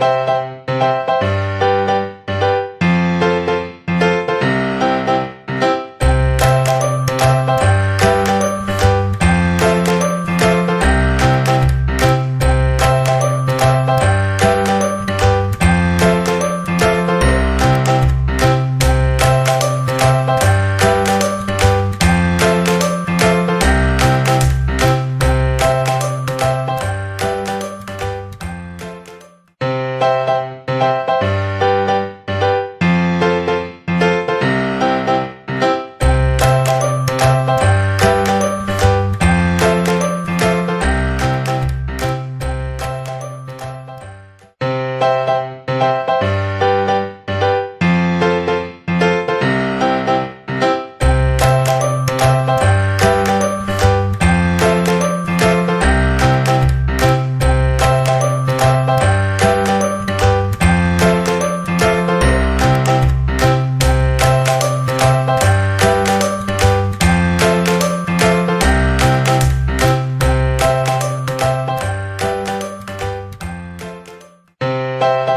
Música you